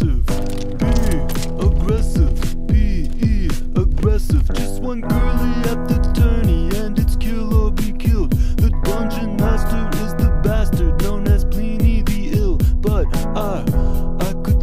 Be aggressive, be aggressive. Just one girly at the tourney, and it's kill or be killed. The dungeon master is the bastard known as Pliny the Ill. But I I could.